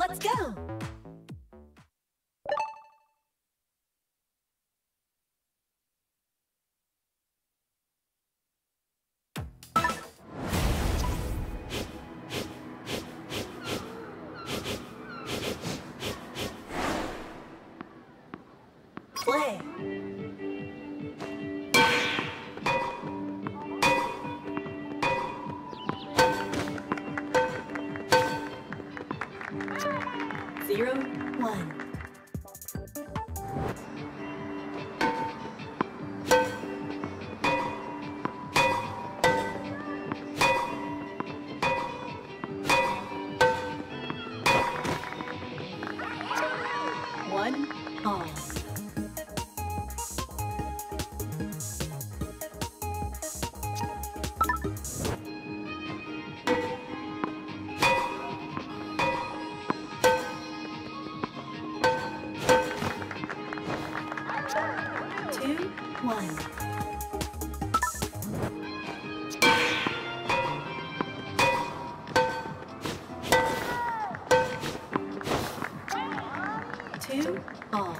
Let's go! Two, all.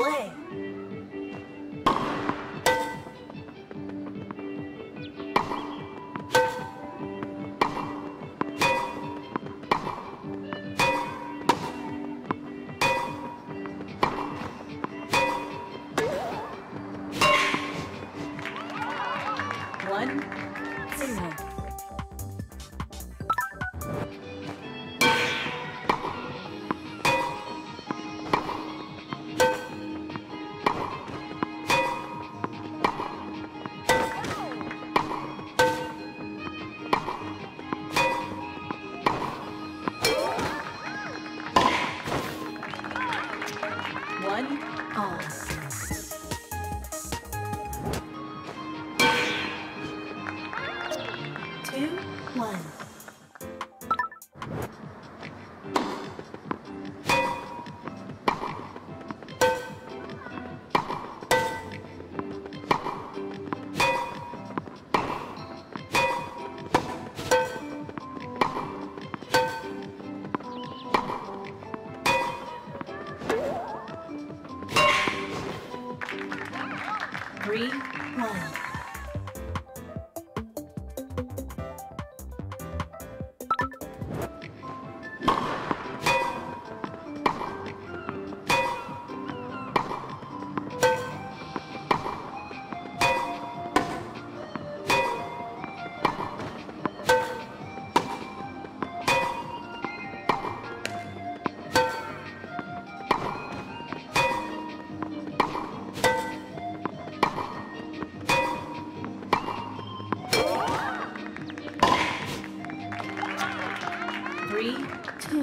Play.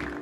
you.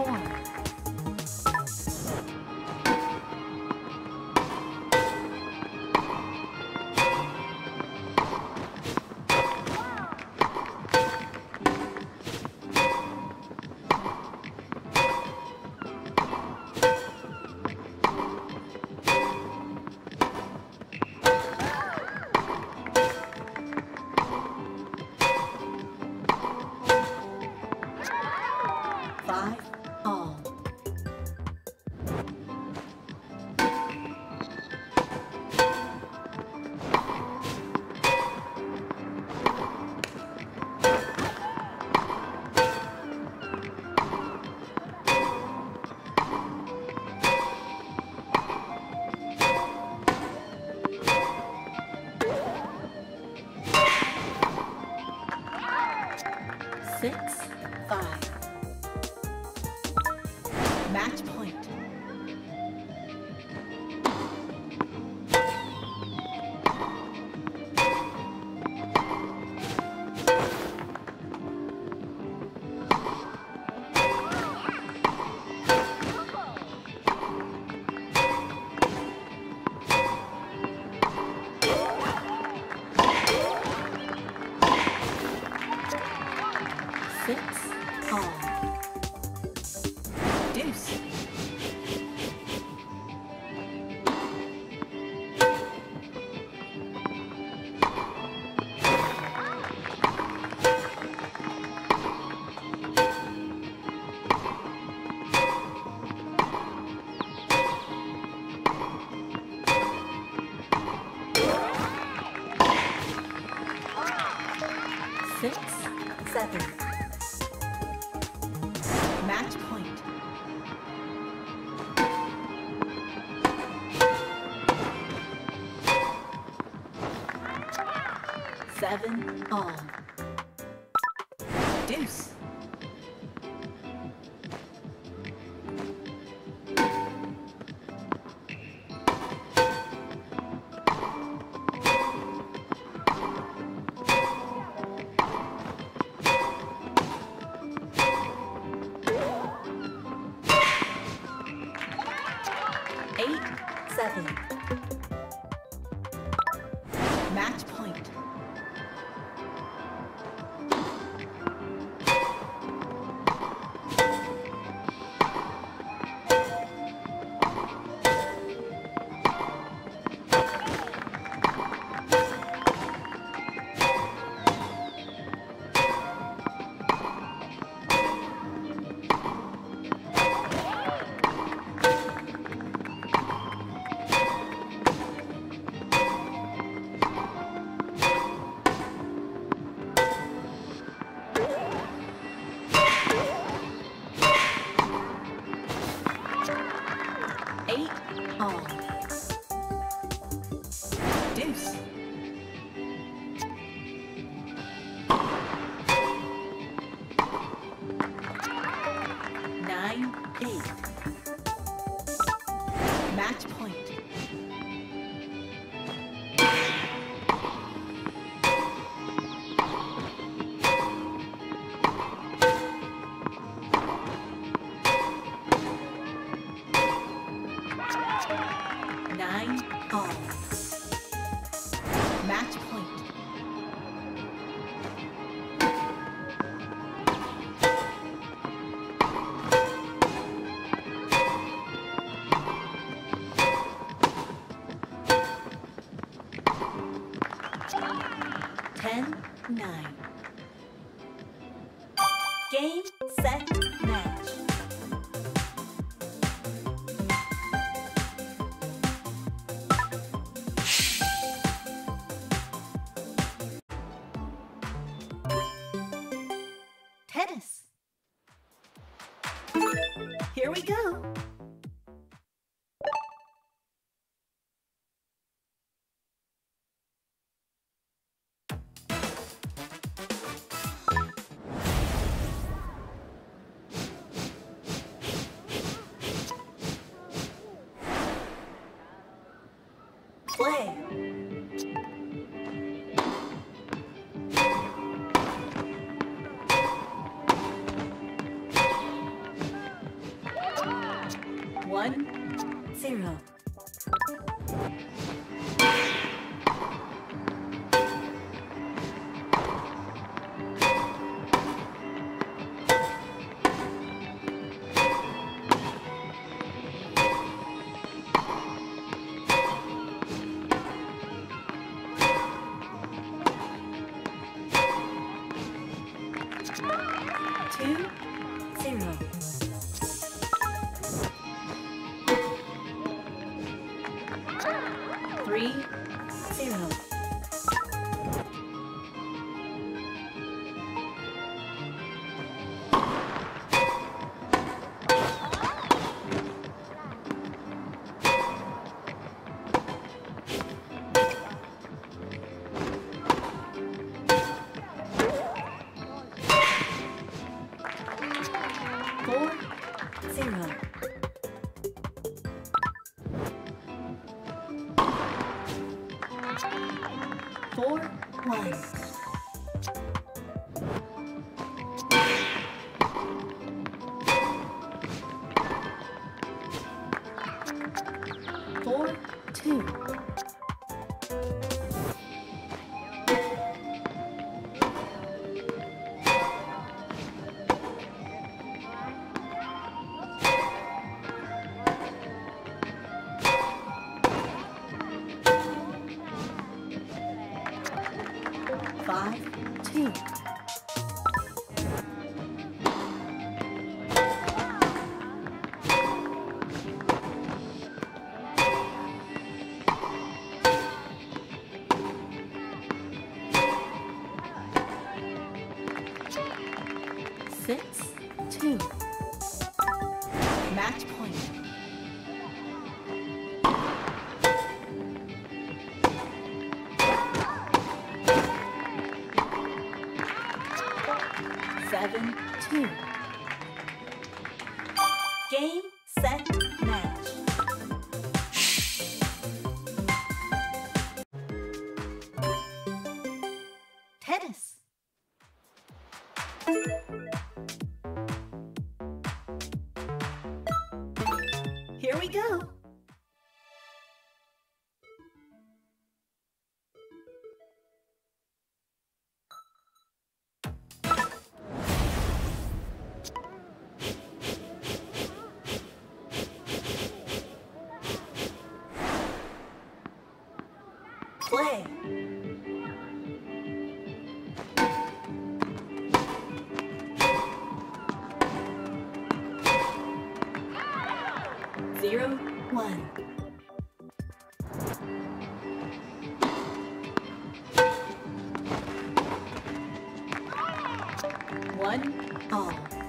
では。哦 six, seven. Match point. Seven all. eight, seven. Match play. One, zero. Zero. Four, one. five, two. zero, one. One, all.